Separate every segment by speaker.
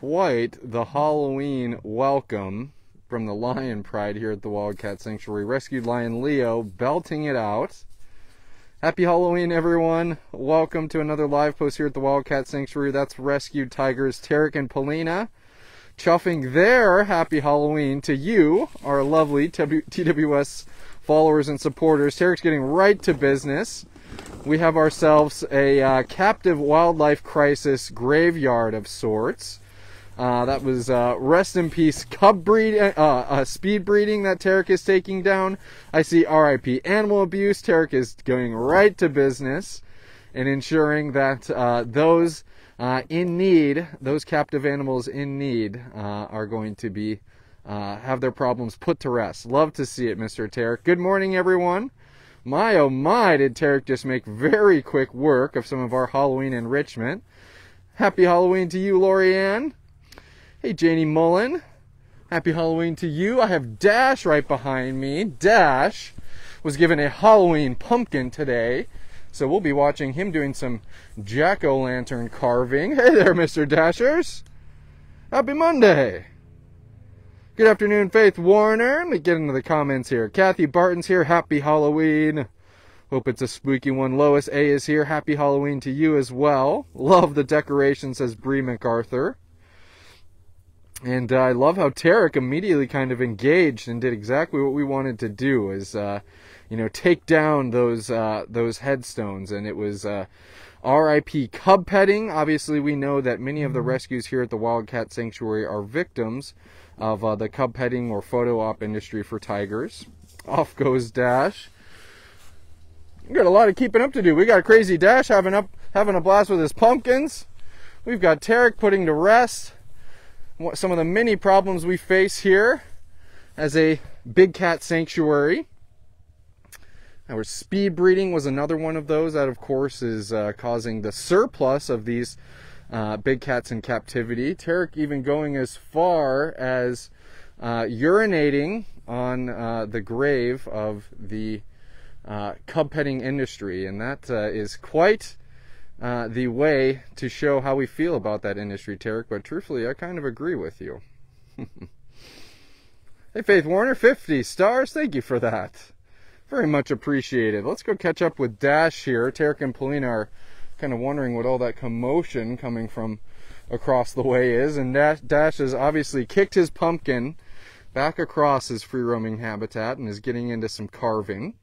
Speaker 1: quite the Halloween welcome from the Lion Pride here at the Wildcat Sanctuary. Rescued Lion Leo belting it out. Happy Halloween, everyone. Welcome to another live post here at the Wildcat Sanctuary. That's Rescued Tigers Terek and Polina chuffing their happy Halloween to you, our lovely TWS followers and supporters. Terek's getting right to business. We have ourselves a uh, captive wildlife crisis graveyard of sorts. Uh, that was uh, rest in peace cub breed, uh, uh, speed breeding that Terek is taking down. I see RIP animal abuse. Terek is going right to business and ensuring that uh, those uh, in need, those captive animals in need, are going to be have their problems put to rest. Love to see it, Mr. Terek. Good morning, everyone. My oh my, did Terek just make very quick work of some of our Halloween enrichment. Happy Halloween to you, Lorianne. Hey, Janie Mullen. Happy Halloween to you. I have Dash right behind me. Dash was given a Halloween pumpkin today. So we'll be watching him doing some jack-o'-lantern carving. Hey there, Mr. Dashers. Happy Monday. Good afternoon, Faith Warner. Let me get into the comments here. Kathy Barton's here. Happy Halloween. Hope it's a spooky one. Lois A is here. Happy Halloween to you as well. Love the decoration, says Bree MacArthur. And uh, I love how Terek immediately kind of engaged and did exactly what we wanted to do, is uh, you know take down those uh, those headstones. And it was uh, R.I.P. cub petting. Obviously, we know that many of the mm-hmm. rescues here at the Wildcat Sanctuary are victims of uh, the cub petting or photo op industry for tigers. Off goes Dash. We got a lot of keeping up to do. We got a crazy Dash having up having a blast with his pumpkins. We've got Terek putting to rest some of the many problems we face here as a big cat sanctuary. Our speed breeding was another one of those that, of course, is uh, causing the surplus of these uh, big cats in captivity. Terek even going as far as uh, urinating on uh, the grave of the uh, cub petting industry, and that uh, is quite uh, the way to show how we feel about that industry, Terek. But truthfully, I kind of agree with you. hey, Faith Warner, 50 stars. Thank you for that. Very much appreciated. Let's go catch up with Dash here. Terek and Polina are kind of wondering what all that commotion coming from across the way is. And Dash, Dash has obviously kicked his pumpkin back across his free roaming habitat and is getting into some carving.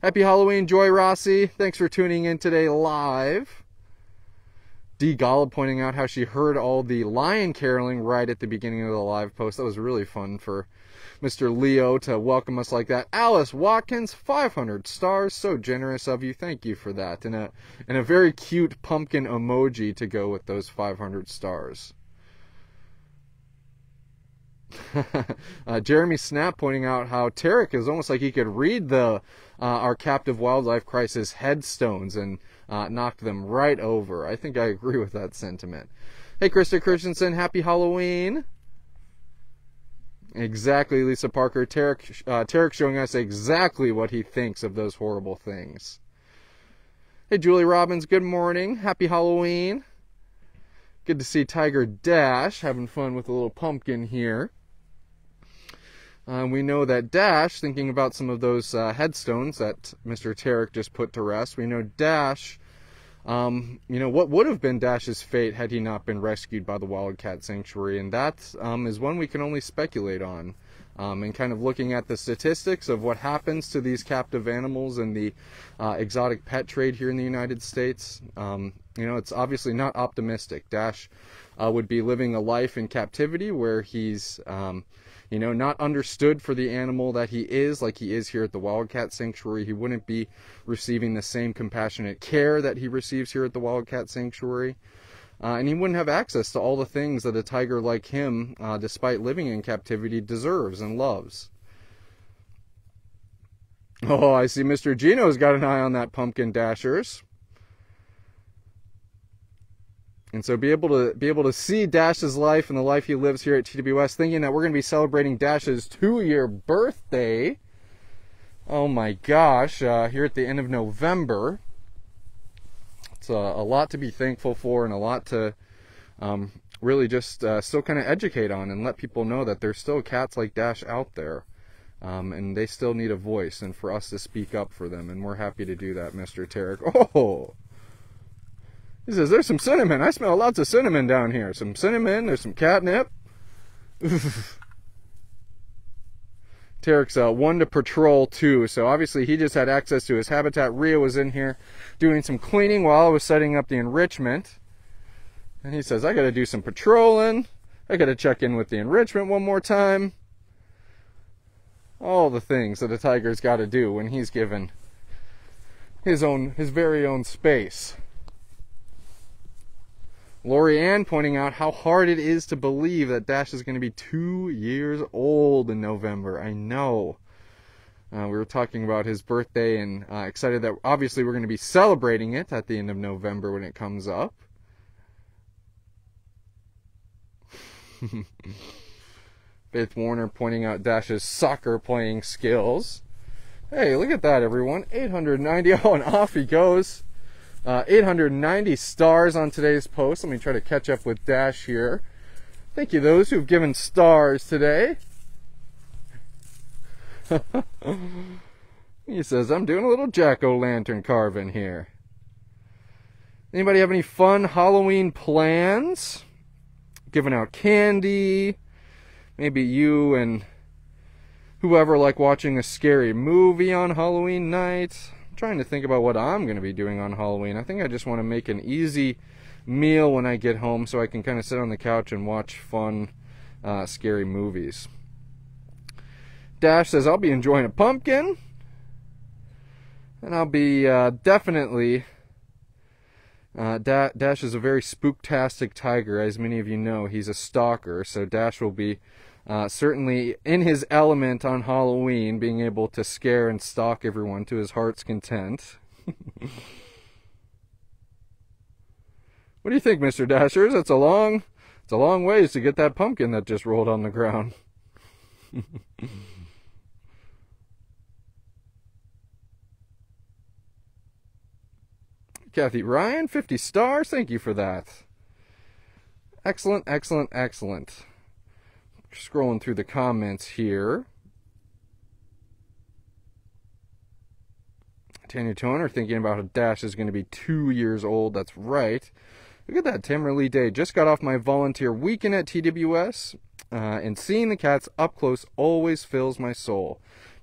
Speaker 1: Happy Halloween, Joy Rossi. Thanks for tuning in today live. D. Golub pointing out how she heard all the lion caroling right at the beginning of the live post. That was really fun for Mr. Leo to welcome us like that. Alice Watkins, 500 stars. So generous of you. Thank you for that. And a, and a very cute pumpkin emoji to go with those 500 stars. uh, Jeremy Snap pointing out how Terek is almost like he could read the uh, our captive wildlife crisis headstones and uh, knocked them right over. I think I agree with that sentiment. Hey, Krista Christensen, happy Halloween. Exactly, Lisa Parker. Terek, uh, Terek showing us exactly what he thinks of those horrible things. Hey, Julie Robbins, good morning. Happy Halloween. Good to see Tiger Dash having fun with a little pumpkin here. Uh, we know that Dash, thinking about some of those uh, headstones that Mr. Terek just put to rest, we know Dash, um, you know, what would have been Dash's fate had he not been rescued by the Wildcat Sanctuary, and that um, is one we can only speculate on. Um, and kind of looking at the statistics of what happens to these captive animals in the uh, exotic pet trade here in the United States, um, you know, it's obviously not optimistic. Dash uh, would be living a life in captivity where he's um, you know, not understood for the animal that he is, like he is here at the Wildcat Sanctuary. He wouldn't be receiving the same compassionate care that he receives here at the Wildcat Sanctuary. Uh, and he wouldn't have access to all the things that a tiger like him, uh, despite living in captivity, deserves and loves. Oh, I see Mr. Gino's got an eye on that pumpkin dashers. And so be able to be able to see Dash's life and the life he lives here at TWS, thinking that we're going to be celebrating Dash's two-year birthday. Oh my gosh! Uh, here at the end of November, it's a, a, lot to be thankful for and a lot to um, really just uh, still kind of educate on and let people know that there's still cats like Dash out there. Um, and they still need a voice, and for us to speak up for them, and we're happy to do that, Mr. Terek. Oh, he says there's some cinnamon. I smell lots of cinnamon down here. Some cinnamon. There's some catnip. Terek's uh, one to patrol too, so obviously he just had access to his habitat. Ria was in here doing some cleaning while I was setting up the enrichment. And he says, I gotta do some patrolling. I gotta check in with the enrichment one more time. All the things that a tiger's gotta do when he's given his own his very own space. Lori Ann pointing out how hard it is to believe that Dash is going to be two years old in November. I know. Uh, we were talking about his birthday and uh, excited that obviously we're going to be celebrating it at the end of November when it comes up. Faith Warner pointing out Dash's soccer playing skills. Hey, look at that, everyone. 890. Oh, and off he goes. Uh, 890 stars on today's post. Let me try to catch up with Dash here. Thank you, those who've given stars today. he says, I'm doing a little jack o' lantern carving here. Anybody have any fun Halloween plans? Giving out candy? Maybe you and whoever like watching a scary movie on Halloween night? Trying to think about what I'm going to be doing on Halloween. I think I just want to make an easy meal when I get home so I can kind of sit on the couch and watch fun, uh, scary movies. Dash says, I'll be enjoying a pumpkin. And I'll be uh, definitely. Uh, Dash is a very spooktastic tiger, as many of you know. He's a stalker, so Dash will be uh, certainly in his element on Halloween, being able to scare and stalk everyone to his heart's content. what do you think, Mr. Dashers? It's a long, it's a long ways to get that pumpkin that just rolled on the ground. Kathy Ryan, 50 stars. Thank you for that. Excellent, excellent, excellent scrolling through the comments here. Tanya Toner thinking about a Dash is going to be two years old. That's right. Look at that, Tamara Lee Day. Just got off my volunteer weekend at TWS, uh, and seeing the cats up close always fills my soul.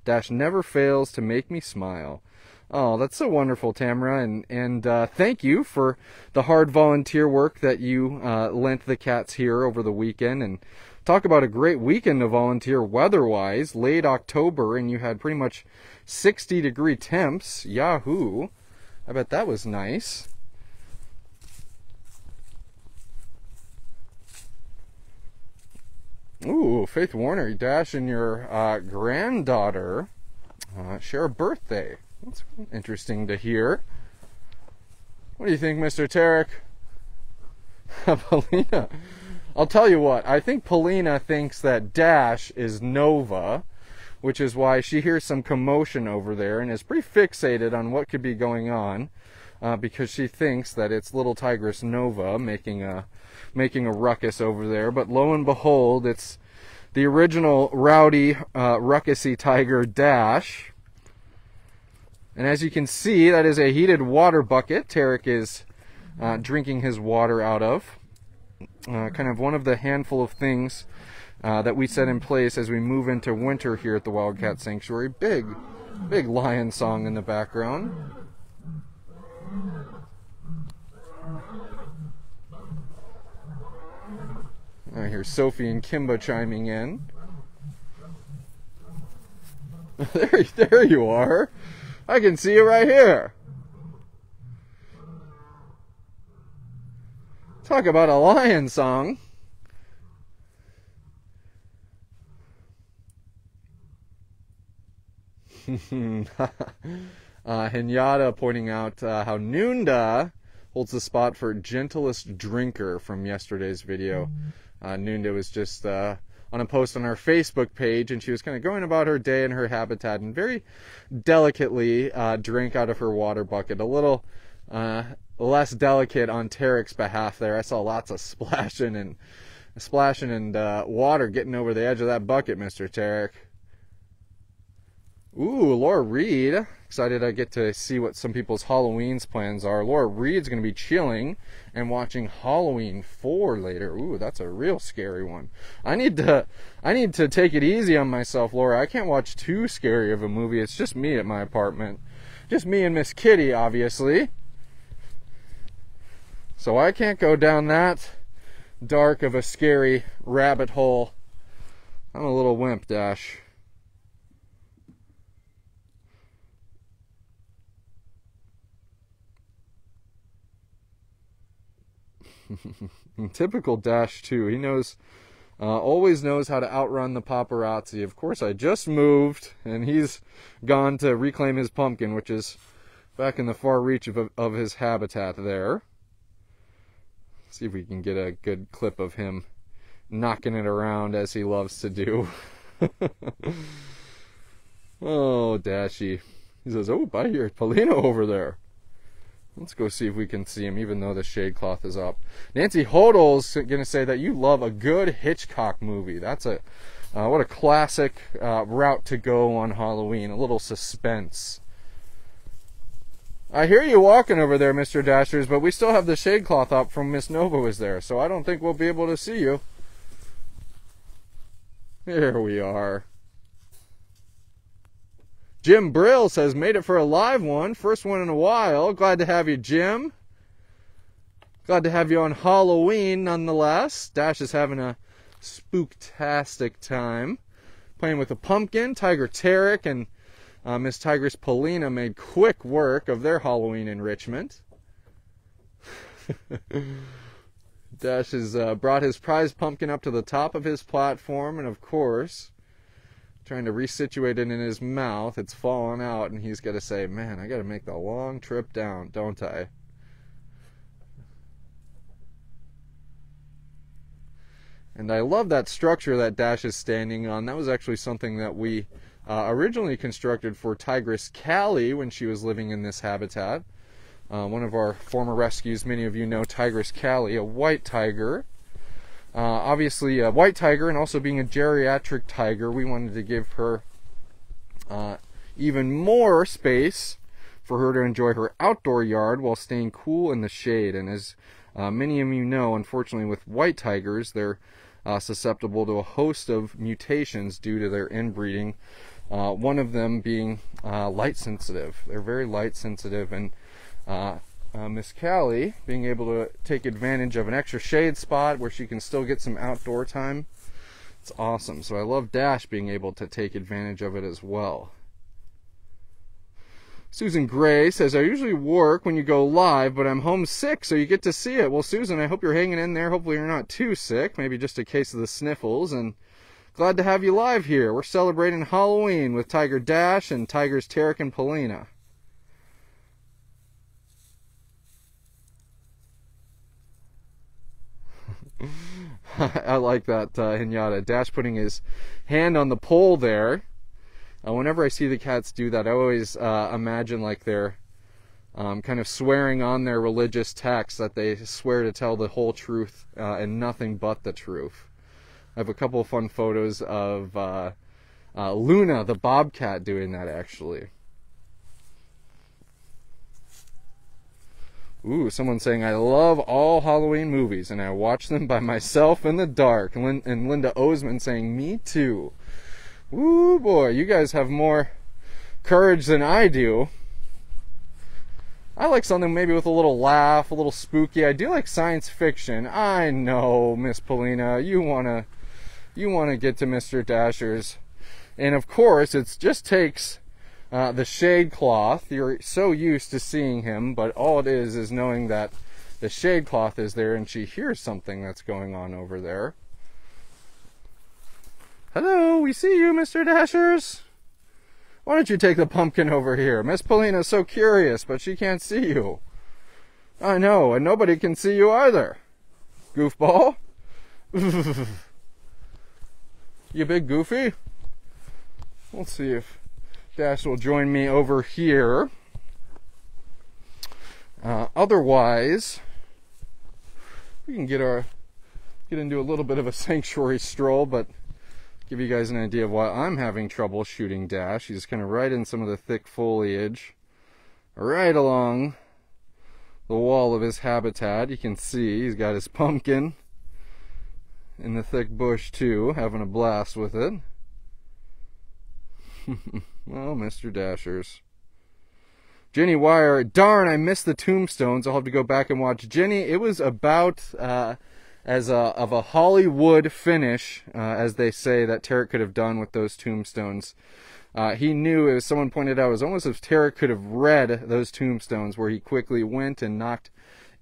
Speaker 1: Dash never fails to make me smile. Oh, that's so wonderful, Tamara, and and uh, thank you for the hard volunteer work that you uh, lent the cats here over the weekend. And talk about a great weekend to volunteer weather-wise. Late October, and you had pretty much 60 degree temps. Yahoo! I bet that was nice. Ooh, Faith Warner, you Dash and your uh, granddaughter uh, share a birthday. That's interesting to hear. What do you think, Mr. Terek? Polina. I'll tell you what, I think Polina thinks that Dash is Nova, which is why she hears some commotion over there and is pretty fixated on what could be going on. Uh, because she thinks that it's little tigress Nova making a making a ruckus over there, but lo and behold, it's the original rowdy, uh, ruckusy tiger Dash. And as you can see, that is a heated water bucket Terek is uh, drinking his water out of uh, kind of one of the handful of things uh, that we set in place as we move into winter here at the Wildcat Sanctuary. Big, big lion song in the background. I hear Sophie and Kimba chiming in. there, there you are. I can see you right here. Talk about a lion song. uh, pointing out uh, how Nunda holds the spot for gentlest drinker from yesterday's video. Uh, Nunda was just uh, on a post on our Facebook page, and she was kind of going about her day in her habitat and very delicately uh, drank out of her water bucket. A little uh, less delicate on Terek's behalf there. I saw lots of splashing and splashing and uh, water getting over the edge of that bucket, Mr. Terek. Ooh, Laura Reed. Excited I get to see what some people's Halloween's plans are. Laura Reed's going to be chilling and watching Halloween 4 later. Ooh, that's a real scary one. I need to I need to take it easy on myself, Laura. I can't watch too scary of a movie. It's just me at my apartment. Just me and Miss Kitty, obviously. So I can't go down that dark of a scary rabbit hole. I'm a little wimp, Dash. Typical Dash too. He knows, uh, always knows how to outrun the paparazzi. Of course, I just moved, and he's gone to reclaim his pumpkin, which is back in the far reach of, of his habitat there. See if we can get a good clip of him knocking it around as he loves to do. oh, Dashy. He says, Oh, I hear Polina over there. Let's go see if we can see him, even though the shade cloth is up. Nancy Hodel's going to say that you love a good Hitchcock movie. That's a uh, what a classic uh, route to go on Halloween. A little suspense. I hear you walking over there, Mr. Dashers, but we still have the shade cloth up from Miss Nova was there, so I don't think we'll be able to see you. Here we are. Jim Brill says, made it for a live one. First one in a while. Glad to have you, Jim. Glad to have you on Halloween nonetheless. Dash is having a spooktastic time. Playing with a pumpkin. Tiger Terek and uh, Miss Tigress Polina made quick work of their Halloween enrichment. Dash has uh, brought his prize pumpkin up to the top of his platform, and of course, trying to resituate it in his mouth. It's fallen out, and he's got to say, Man, I got to make the long trip down, don't I? And I love that structure that Dash is standing on. That was actually something that we uh, originally constructed for Tigress Callie when she was living in this habitat. Uh, one of our former rescues, many of you know Tigress Callie, a white tiger uh, obviously, a white tiger, and also being a geriatric tiger, we wanted to give her uh, even more space for her to enjoy her outdoor yard while staying cool in the shade. And as uh, many of you know, unfortunately, with white tigers, they're uh, susceptible to a host of mutations due to their inbreeding. Uh, one of them being uh, light sensitive. They're very light sensitive, and uh, Miss Callie being able to take advantage of an extra shade spot where she can still get some outdoor time. It's awesome. So I love Dash being able to take advantage of it as well. Susan Gray says, I usually work when you go live, but I'm homesick, so you get to see it. Well, Susan, I hope you're hanging in there. Hopefully, you're not too sick. Maybe just a case of the sniffles. And glad to have you live here. We're celebrating Halloween with Tiger Dash and Tigers Terek and Polina. I like that uh, Hinata. Dash putting his hand on the pole there. Uh, whenever I see the cats do that, I always uh, imagine like they're um, kind of swearing on their religious text that they swear to tell the whole truth uh, and nothing but the truth. I have a couple of fun photos of uh, uh, Luna, the bobcat, doing that actually. Ooh, someone saying, I love all Halloween movies and I watch them by myself in the dark. And, Linda Osman saying, Me too. Ooh, boy, you guys have more courage than I do. I like something maybe with a little laugh, a little spooky. I do like science fiction. I know, Miss Polina, you wanna you wanna get to Mr. Dasher's. And of course, it just takes uh, the shade cloth, you're so used to seeing him, but all it is is knowing that the shade cloth is there and she hears something that's going on over there. Hello, we see you, Mr. Dashers. Why don't you take the pumpkin over here? Miss Polina's so curious, but she can't see you. I know, and nobody can see you either. Goofball. you big goofy? Let's see if Dash will join me over here Uh, otherwise, we can get our get into a little bit of a sanctuary stroll, but give you guys an idea of why I'm having trouble shooting Dash. He's kind of right in some of the thick foliage, right along the wall of his habitat. You can see he's got his pumpkin in the thick bush too, having a blast with it. well, Mr. Dashers. Jenny Wire, darn, I missed the tombstones. I'll have to go back and watch. Jenny, it was about uh, as a, of a Hollywood finish, uh, as they say, that Terek could have done with those tombstones. Uh, he knew, as someone pointed out, it was almost as if Terek could have read those tombstones, where he quickly went and knocked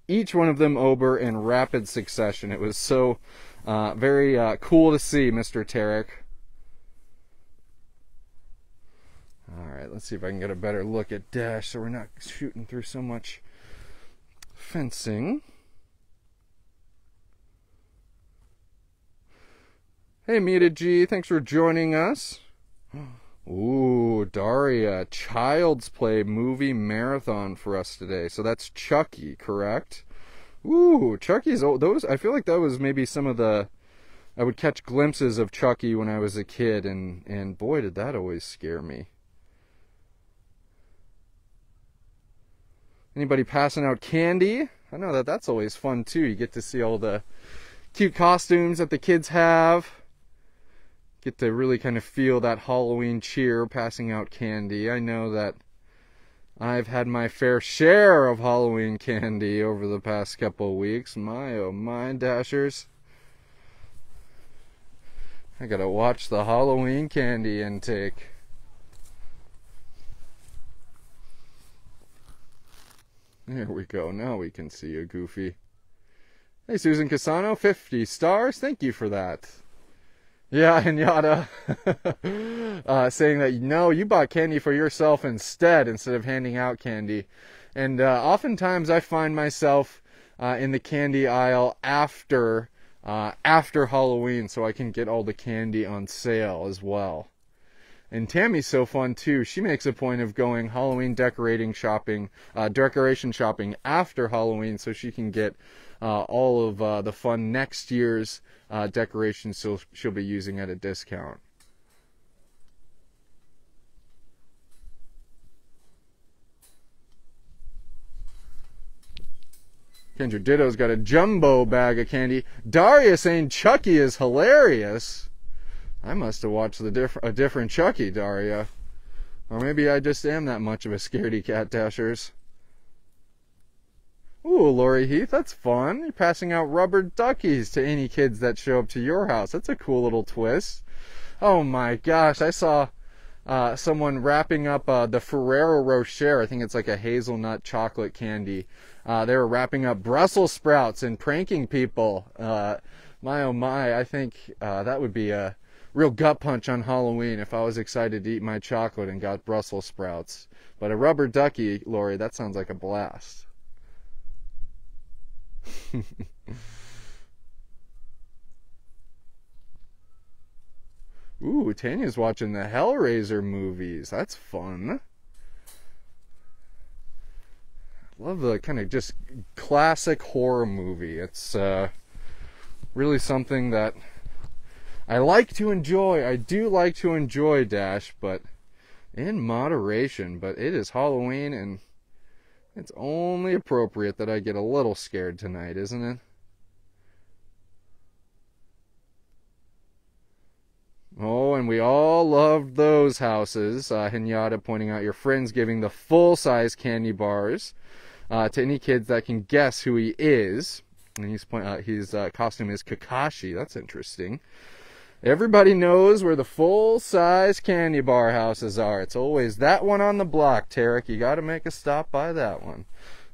Speaker 1: each one of them over in rapid succession. It was so uh, very uh, cool to see, Mr. Terek. All right, let's see if I can get a better look at Dash so we're not shooting through so much fencing. Hey, Mita G, thanks for joining us. Ooh, Daria, Child's Play movie marathon for us today. So that's Chucky, correct? Ooh, Chucky's those. I feel like that was maybe some of the. I would catch glimpses of Chucky when I was a kid, and and boy, did that always scare me. Anybody passing out candy? I know that that's always fun too. You get to see all the cute costumes that the kids have. Get to really kind of feel that Halloween cheer passing out candy. I know that I've had my fair share of Halloween candy over the past couple weeks. My oh my dashers. I gotta watch the Halloween candy intake. There we go. Now we can see you, Goofy. Hey, Susan Casano, 50 stars. Thank you for that. Yeah, and Yada uh, saying that no, you bought candy for yourself instead instead of handing out candy. And uh, oftentimes I find myself uh, in the candy aisle after uh, after Halloween, so I can get all the candy on sale as well. And Tammy's so fun too. She makes a point of going Halloween decorating shopping, uh, decoration shopping after Halloween, so she can get uh, all of uh, the fun next year's uh, decorations she'll, she'll be using at a discount. Kendra Ditto's got a jumbo bag of candy. Daria saying Chucky is hilarious. I must have watched the diff- a different Chucky, Daria. Or maybe I just am that much of a scaredy cat dashers. Ooh, Lori Heath, that's fun. You're passing out rubber duckies to any kids that show up to your house. That's a cool little twist. Oh my gosh, I saw uh, someone wrapping up uh, the Ferrero Rocher. I think it's like a hazelnut chocolate candy. Uh, they were wrapping up Brussels sprouts and pranking people. Uh, my oh my, I think uh, that would be a real gut punch on Halloween if I was excited to eat my chocolate and got Brussels sprouts. But a rubber ducky, Lori, that sounds like a blast. Ooh, Tanya's watching the Hellraiser movies. That's fun. I love the kind of just classic horror movie. It's uh, really something that I like to enjoy. I do like to enjoy Dash, but in moderation. But it is Halloween, and it's only appropriate that I get a little scared tonight, isn't it? Oh, and we all loved those houses. Uh, Hinyata pointing out your friends giving the full size candy bars uh, to any kids that can guess who he is. And he's point out his uh, costume is Kakashi. That's interesting. Everybody knows where the full size candy bar houses are. It's always that one on the block, Terek. You got to make a stop by that one.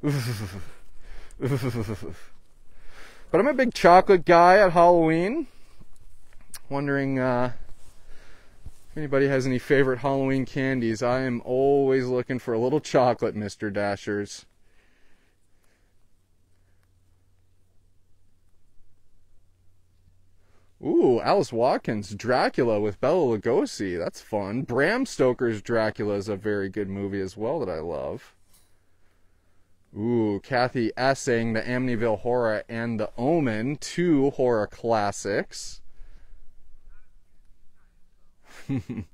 Speaker 1: but I'm a big chocolate guy at Halloween. Wondering uh, if anybody has any favorite Halloween candies. I am always looking for a little chocolate, Mr. Dashers. Ooh, Alice Watkins, Dracula with Bela Lugosi. That's fun. Bram Stoker's Dracula is a very good movie as well that I love. Ooh, Kathy S saying the Amityville Horror and the Omen, two horror classics. I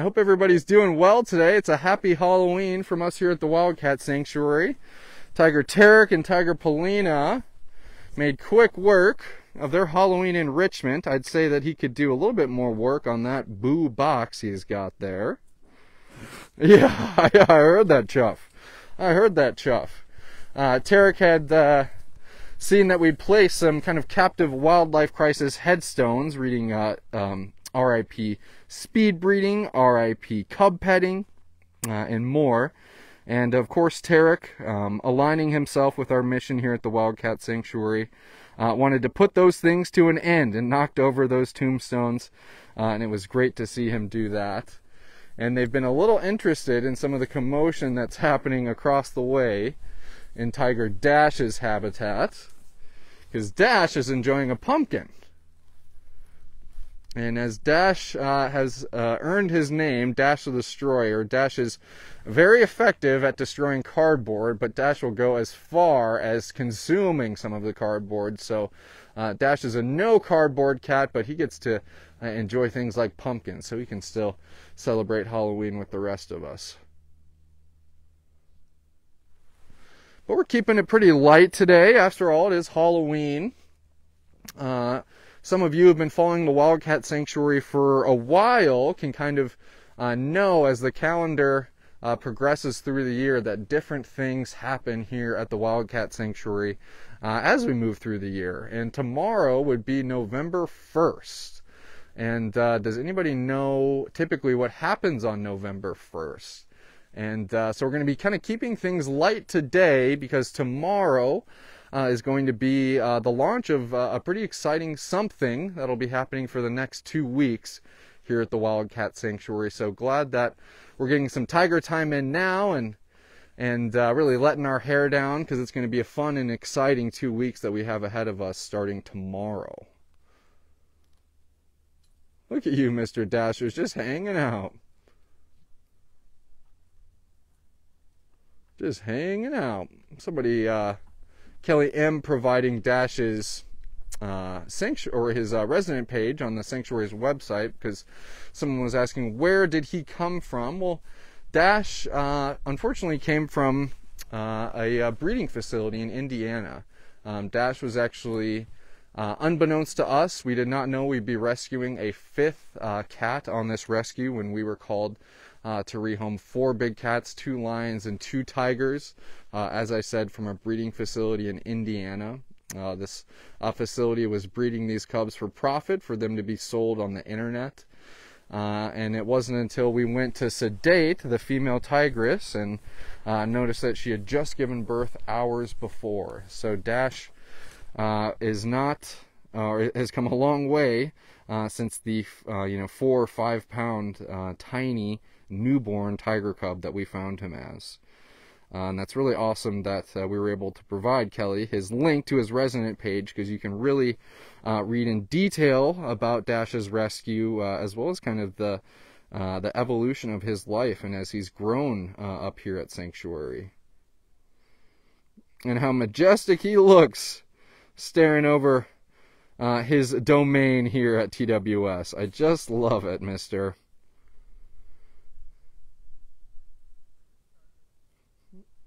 Speaker 1: hope everybody's doing well today. It's a happy Halloween from us here at the Wildcat Sanctuary. Tiger Terek and Tiger Polina made quick work of their Halloween enrichment. I'd say that he could do a little bit more work on that boo box he's got there. Yeah, I, heard that chuff. I heard that chuff. Uh, Terek had uh, seen that we'd placed some kind of captive wildlife crisis headstones, reading uh, um, RIP speed breeding, RIP cub petting, uh, and more. And of course, Terek, um, aligning himself with our mission here at the Wildcat Sanctuary, uh, wanted to put those things to an end and knocked over those tombstones. Uh, and it was great to see him do that. And they've been a little interested in some of the commotion that's happening across the way in Tiger Dash's habitat. Because Dash is enjoying a pumpkin. And as Dash uh, has uh, earned his name, Dash the Destroyer, Dash is very effective at destroying cardboard, but Dash will go as far as consuming some of the cardboard. So uh, Dash is a no cardboard cat, but he gets to uh, enjoy things like pumpkins, so he can still celebrate Halloween with the rest of us. But we're keeping it pretty light today. After all, it is Halloween. Uh, some of you have been following the Wildcat Sanctuary for a while can kind of uh, know as the calendar uh, progresses through the year that different things happen here at the Wildcat Sanctuary uh, as we move through the year. And tomorrow would be November 1st. And uh, does anybody know typically what happens on November 1st? And uh, so we're going to be kind of keeping things light today because tomorrow uh, is going to be uh, the launch of uh, a pretty exciting something that'll be happening for the next two weeks here at the Wildcat Sanctuary. So glad that we're getting some tiger time in now and and uh, really letting our hair down because it's going to be a fun and exciting two weeks that we have ahead of us starting tomorrow. Look at you, Mr. Dashers, just hanging out. Just hanging out. Somebody uh, Kelly M providing Dash's uh, sanctuary or his uh, resident page on the sanctuary's website because someone was asking where did he come from. Well, Dash uh, unfortunately came from uh, a, a, breeding facility in Indiana. Um, Dash was actually, uh, unbeknownst to us, we did not know we'd be rescuing a fifth uh, cat on this rescue when we were called uh, to rehome four big cats, two lions, and two tigers. Uh, as I said, from a breeding facility in Indiana. Uh, this uh, facility was breeding these cubs for profit for them to be sold on the internet. Uh, and it wasn't until we went to sedate the female tigress and uh, noticed that she had just given birth hours before. So Dash is not, or has come a long way since the you know four or five pound tiny newborn tiger cub that we found him as. Uh, and that's really awesome that uh, we were able to provide Kelly his link to his resident page because you can really uh, read in detail about Dash's rescue uh, as well as kind of the uh, the evolution of his life and as he's grown uh, up here at Sanctuary. And how majestic he looks staring over his domain here at TWS. I just love it, mister.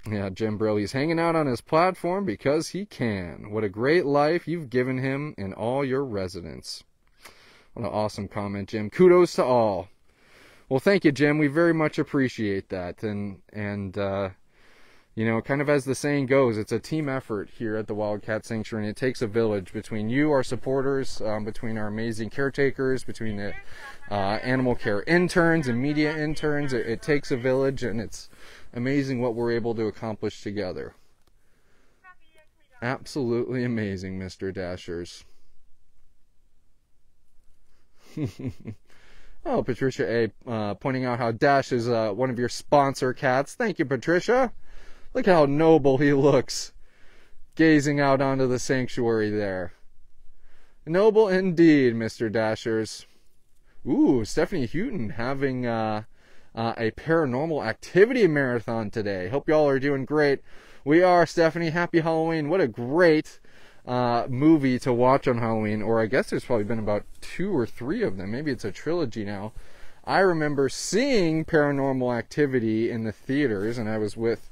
Speaker 1: Yeah, Jim Briley's hanging out on his platform because he can. What a great life you've given him and all your residents. What an awesome comment, Jim. Kudos to all. Well, thank you, Jim. We very much appreciate that. And and uh, you know, kind of as the saying goes, it's a team effort here at the Wildcat Sanctuary, and it takes a village between you, our supporters, um, between our amazing caretakers, between the uh, animal care interns and media interns. It, it takes a village, and it's amazing what we're able to accomplish together. Absolutely amazing, Mr. Dashers. oh, Patricia A. Uh, pointing out how Dash is uh, one of your sponsor cats. Thank you, Patricia. Look how noble he looks, gazing out onto the sanctuary there. Noble indeed, Mr. Dashers. Ooh, Stephanie Houghton having uh, uh, a paranormal activity marathon today. Hope y'all are doing great. We are, Stephanie. Happy Halloween. What a great uh, movie to watch on Halloween, or I guess there's probably been about two or three of them. Maybe it's a trilogy now. I remember seeing Paranormal Activity in the theaters, and I was with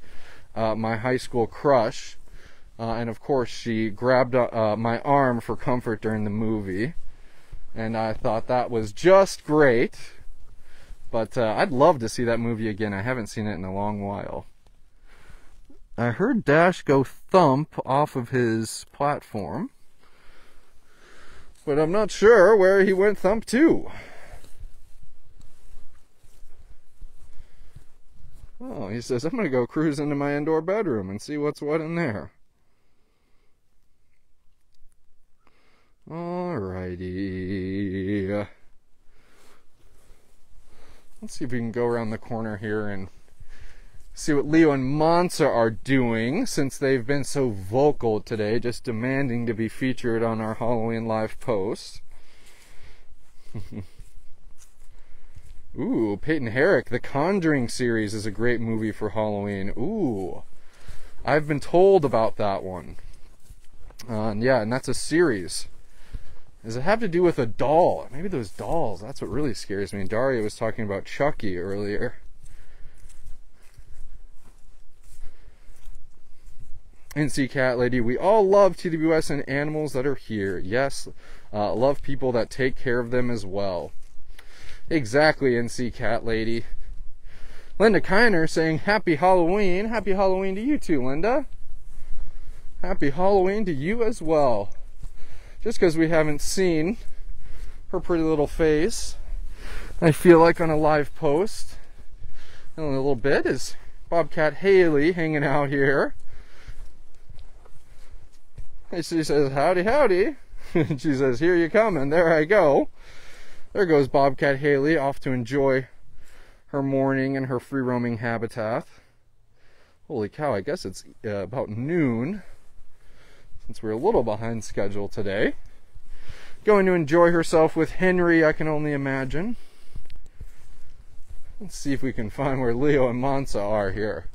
Speaker 1: uh, my high school crush. Uh, and of course, she grabbed uh, my arm for comfort during the movie. And I thought that was just great. But uh, I'd love to see that movie again. I haven't seen it in a long while. I heard Dash go thump off of his platform, but I'm not sure where he went thump to. Oh, he says, I'm going to go cruise into my indoor bedroom and see what's what in there. Alrighty. Let's see if we can go around the corner here and see what Leo and Mansa are doing since they've been so vocal today, just demanding to be featured on our Halloween live post. Ooh, Peyton Herrick, The Conjuring series is a great movie for Halloween. Ooh, I've been told about that one. Uh, yeah, and that's a series. Does it have to do with a doll? Maybe those dolls. That's what really scares me. Daria was talking about Chucky earlier. NC Cat Lady, we all love TWS and animals that are here. Yes, uh, love people that take care of them as well. Exactly, NC Cat Lady. Linda Kiner saying Happy Halloween. Happy Halloween to you too, Linda. Happy Halloween to you as well. Just because we haven't seen her pretty little face, I feel like on a live post in a little bit is Bobcat Haley hanging out here. And she says, Howdy, howdy. she says, Here you come, and there I go. There goes Bobcat Haley off to enjoy her morning in her free roaming habitat. Holy cow, I guess it's uh, about noon since we're a little behind schedule today. Going to enjoy herself with Henry, I can only imagine. Let's see if we can find where Leo and Mansa are here.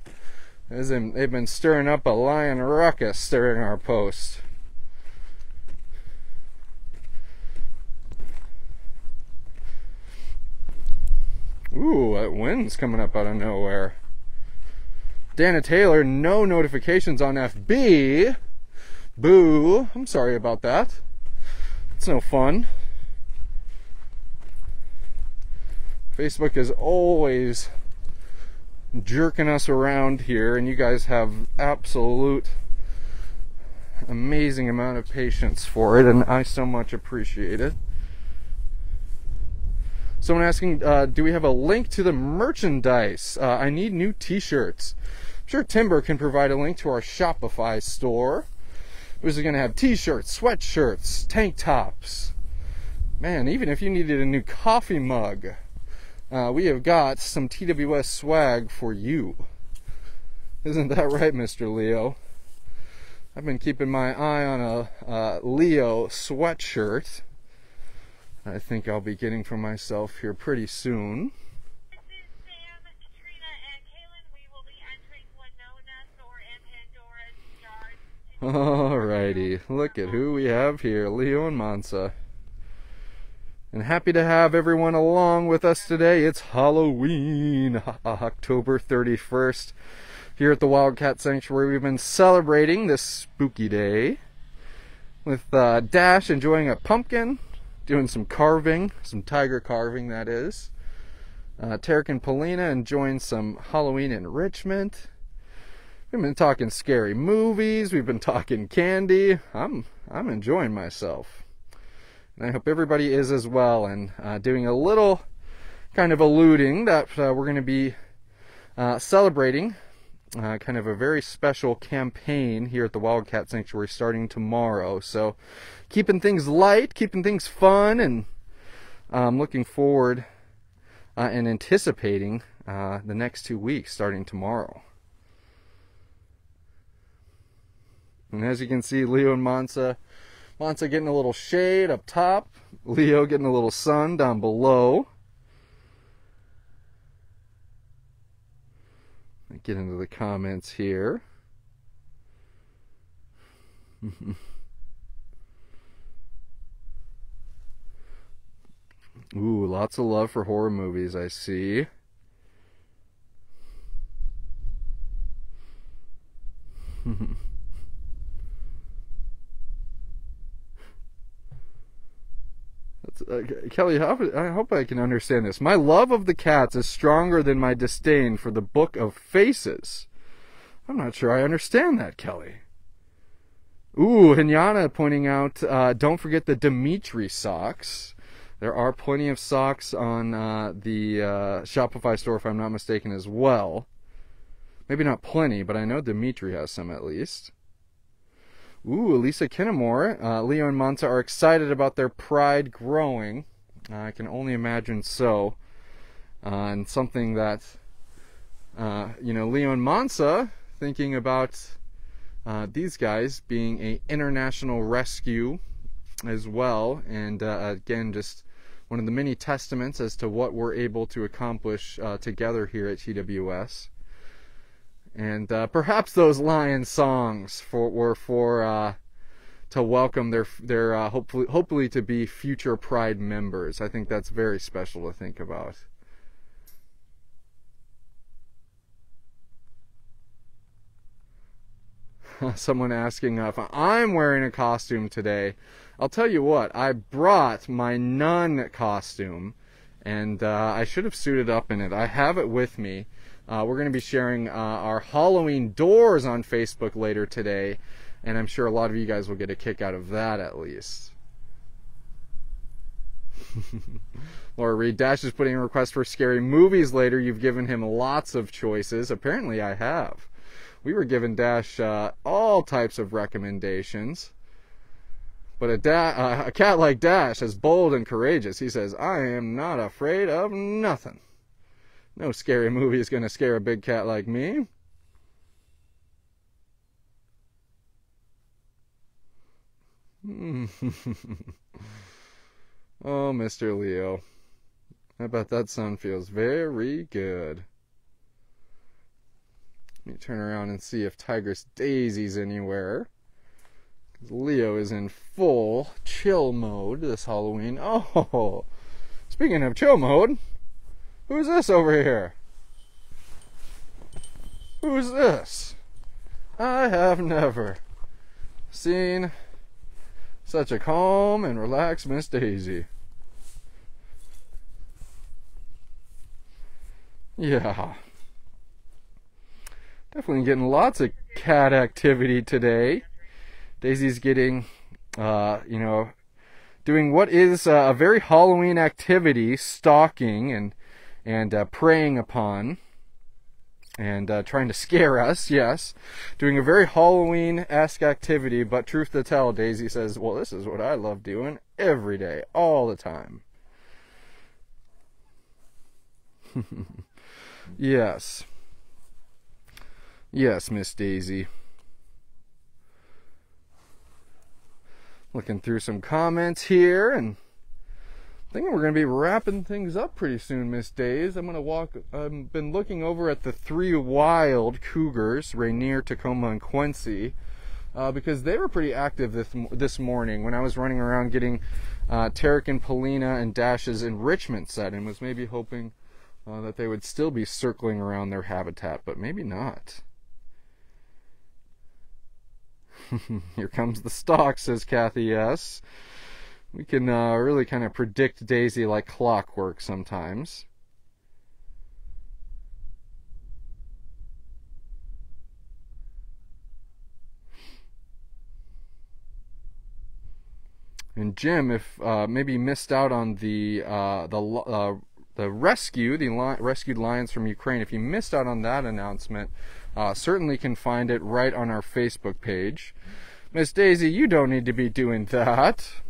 Speaker 1: They've been stirring up a lion ruckus during our post. Ooh, that wind's coming up out of nowhere. Dana Taylor, no notifications on FB. Boo. I'm sorry about that. It's no fun. Facebook is always jerking us around here, and you guys have absolute amazing amount of patience for it, and I so much appreciate it. Someone asking, uh, do we have a link to the merchandise? Uh, I need new t-shirts. Sure Timber can provide a link to our Shopify store. We're just going to have t-shirts, sweatshirts, tank tops. Man, even if you needed a new coffee mug, uh, we have got some TWS swag for you. Isn't that right, Mr. Leo? I've been keeping my eye on a uh, Leo sweatshirt. I think I'll be getting for myself here pretty soon. Alrighty, look at who we have here, Leo and Mansa and happy to have everyone along with us today. It's Halloween, October 31st. Here at the Wildcat Sanctuary, we've been celebrating this spooky day with uh, Dash enjoying a pumpkin, doing some carving, some tiger carving, that is. Uh, Terek and Polina enjoying some Halloween enrichment. We've been talking scary movies. We've been talking candy. I'm I'm enjoying myself. And I hope everybody is as well. And uh, doing a little kind of alluding that uh, we're going to be uh, celebrating uh, kind of a very special campaign here at the Wildcat Sanctuary starting tomorrow. So keeping things light, keeping things fun, and um, looking forward uh, and anticipating uh, the next two weeks starting tomorrow. And as you can see, Leo and Mansa, Mansa getting a little shade up top. Leo getting a little sun down below. Get into the comments here. Ooh, lots of love for horror movies, I see. Uh, Kelly, I hope I can understand this. My love of the cats is stronger than my disdain for the Book of Faces. I'm not sure I understand that, Kelly. Ooh, Hinyana pointing out, uh, don't forget the Dimitri socks. There are plenty of socks on uh, the uh, Shopify store, if I'm not mistaken, as well. Maybe not plenty, but I know Dimitri has some at least. Ooh, Elisa Kinnamore. Uh, Leo and Mansa are excited about their pride growing. Uh, I can only imagine so. Uh, and something that, uh, you know, Leo and Mansa thinking about uh, these guys being a international rescue as well. And uh, again, just one of the many testaments as to what we're able to accomplish together here at TWS and uh, perhaps those lion songs for were for uh, to welcome their their uh, hopefully hopefully to be future Pride members. I think that's very special to think about. Someone asking if I'm wearing a costume today. I'll tell you what, I brought my nun costume, and uh, I should have suited up in it. I have it with me. Uh, we're going to be sharing uh, our Halloween doors on Facebook later today, and I'm sure a lot of you guys will get a kick out of that at least. Laura Reed Dash is putting a request for scary movies later. You've given him lots of choices. Apparently, I have. We were given Dash uh, all types of recommendations. But a, da- uh, a cat like Dash is bold and courageous. He says, I am not afraid of nothing. No scary movie is going to scare a big cat like me. oh, Mr. Leo. I bet that sun feels very good. Let me turn around and see if Tigress Daisy's anywhere. Leo is in full chill mode this Halloween. Oh, speaking of chill mode, Who's this over here? Who's this? I have never seen such a calm and relaxed Miss Daisy. Yeah. Definitely getting lots of cat activity today. Daisy's getting, uh, you know, doing what is uh, a very Halloween activity, stalking and and uh, preying upon and uh, trying to scare us, yes, doing a very Halloween esque activity, but truth to tell, Daisy says, Well, this is what I love doing every day, all the time. yes. Yes, Miss Daisy. Looking through some comments here and thinking we're going to be wrapping things up pretty soon, Miss Days. I'm going to walk. I've been looking over at the three wild cougars, Rainier, Tacoma, and Quincy, uh, because they were pretty active this this morning when I was running around getting uh, Terek and Polina and Dash's enrichment set, and was maybe hoping uh, that they would still be circling around their habitat, but maybe not. Here comes the stock, says Kathy S we can uh, really kind of predict Daisy like clockwork sometimes. And Jim, if uh, maybe missed out on the uh, the uh, the rescue, the li- rescued lions from Ukraine, if you missed out on that announcement, uh, certainly can find it right on our Facebook page. Miss Daisy, you don't need to be doing that.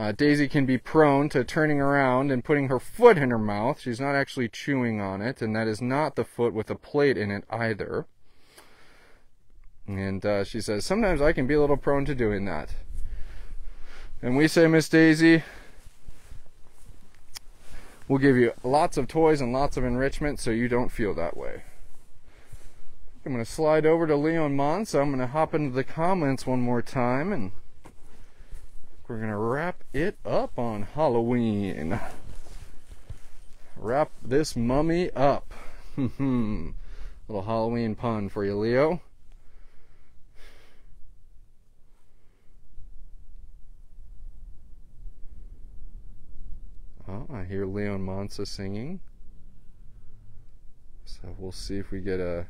Speaker 1: Uh, Daisy can be prone to turning around and putting her foot in her mouth. She's not actually chewing on it, and that is not the foot with a plate in it either. And uh, she says, Sometimes I can be a little prone to doing that. And we say, Miss Daisy, We'll give you lots of toys and lots of enrichment so you don't feel that way. I'm going to slide over to Leon Mons. I'm going to hop into the comments one more time and we're to wrap it up on Halloween. Wrap this mummy up. Little Halloween pun for you, Leo. Oh, I hear Leon Mansa singing. So we'll see if we get a,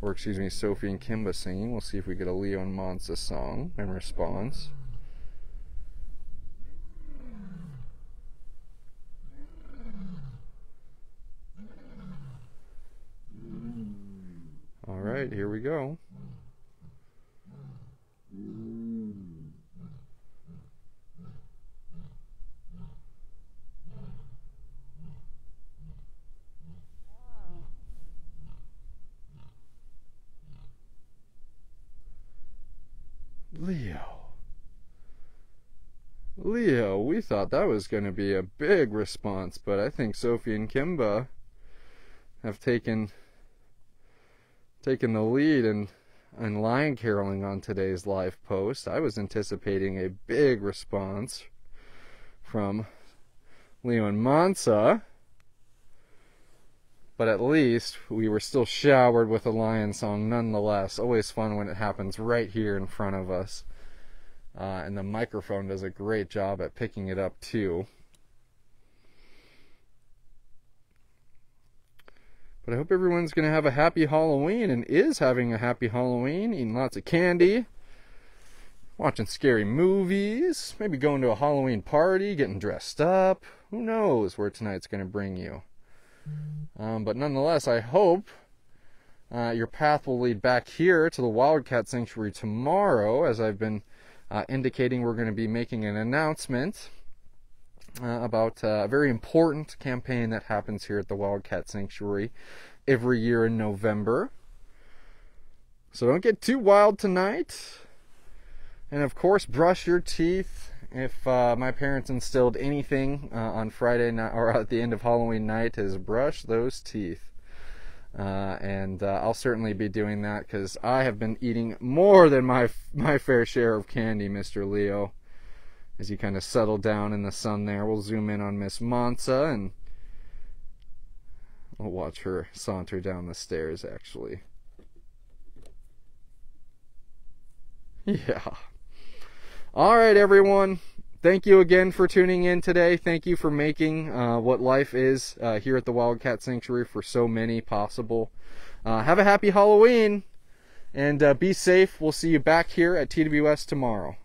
Speaker 1: or excuse me, Sophie and Kimba singing. We'll see if we get a Leon Mansa song in response. All right, here we go. Leo. Leo, we thought that was going to be a big response, but I think Sophie and Kimba have taken taken the lead and in lion caroling on today's live post. I was anticipating a big response from Leo and Mansa, but at least we were still showered with a lion song nonetheless. Always fun when it happens right here in front of us. Uh, and the microphone does a great job at picking it up too. But I hope everyone's going to have a happy Halloween and is having a happy Halloween, eating lots of candy, watching scary movies, maybe going to a Halloween party, getting dressed up. Who knows where tonight's going to bring you? Um, but nonetheless, I hope uh, your path will lead back here to the Wildcat Sanctuary tomorrow, as I've been uh, indicating we're going to be making an announcement uh, about a very important campaign that happens here at the Wildcat Sanctuary every year in November. So don't get too wild tonight. And of course, brush your teeth. If uh, my parents instilled anything uh, on Friday night or at the end of Halloween night, is brush those teeth. Uh, and uh, I'll certainly be doing that because I have been eating more than my my fair share of candy, Mr. Leo as you kind of settle down in the sun there. We'll zoom in on Miss Mansa and we'll watch her saunter down the stairs actually. Yeah. All right, everyone. Thank you again for tuning in today. Thank you for making uh, what life is uh, here at the Wildcat Sanctuary for so many possible. Uh, have a happy Halloween and uh, be safe. We'll see you back here at TWS tomorrow.